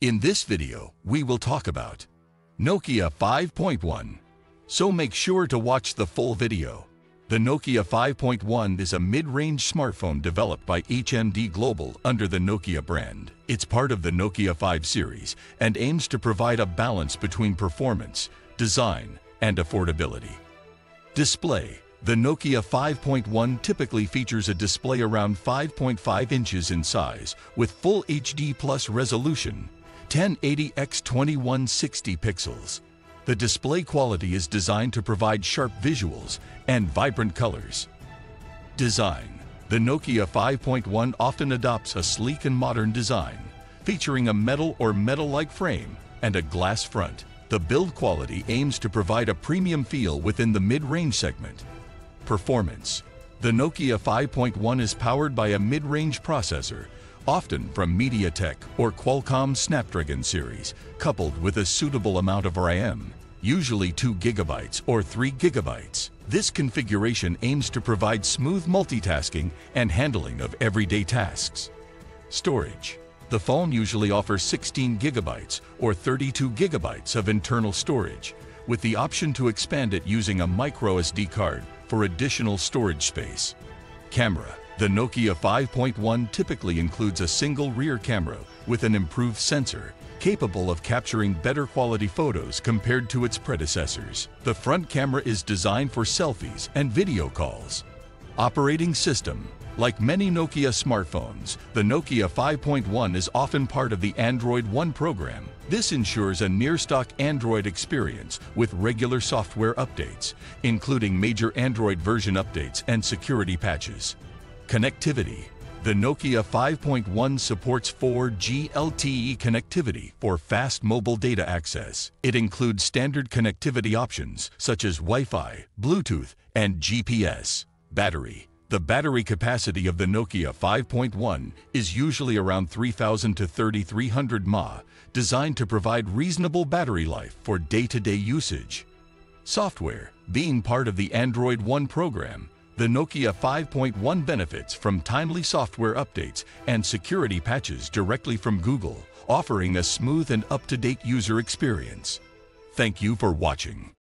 In this video, we will talk about Nokia 5.1. So make sure to watch the full video. The Nokia 5.1 is a mid-range smartphone developed by HMD Global under the Nokia brand. It's part of the Nokia 5 series and aims to provide a balance between performance, design, and affordability. Display The Nokia 5.1 typically features a display around 5.5 inches in size with full HD plus resolution, 1080x2160 pixels. The display quality is designed to provide sharp visuals and vibrant colors. Design The Nokia 5.1 often adopts a sleek and modern design, featuring a metal or metal-like frame and a glass front. The build quality aims to provide a premium feel within the mid-range segment. Performance The Nokia 5.1 is powered by a mid-range processor, often from MediaTek or Qualcomm Snapdragon series, coupled with a suitable amount of RAM, usually 2 gigabytes or 3 gigabytes. This configuration aims to provide smooth multitasking and handling of everyday tasks. Storage the phone usually offers 16 gigabytes or 32 gigabytes of internal storage, with the option to expand it using a micro SD card for additional storage space. Camera The Nokia 5.1 typically includes a single rear camera with an improved sensor capable of capturing better quality photos compared to its predecessors. The front camera is designed for selfies and video calls. Operating system like many Nokia smartphones, the Nokia 5.1 is often part of the Android One program. This ensures a near-stock Android experience with regular software updates, including major Android version updates and security patches. Connectivity the Nokia 5.1 supports 4G LTE connectivity for fast mobile data access. It includes standard connectivity options such as Wi-Fi, Bluetooth, and GPS. Battery the battery capacity of the Nokia 5.1 is usually around 3000 to 3300 mAh, designed to provide reasonable battery life for day-to-day -day usage. Software, being part of the Android One program, the Nokia 5.1 benefits from timely software updates and security patches directly from Google, offering a smooth and up-to-date user experience. Thank you for watching.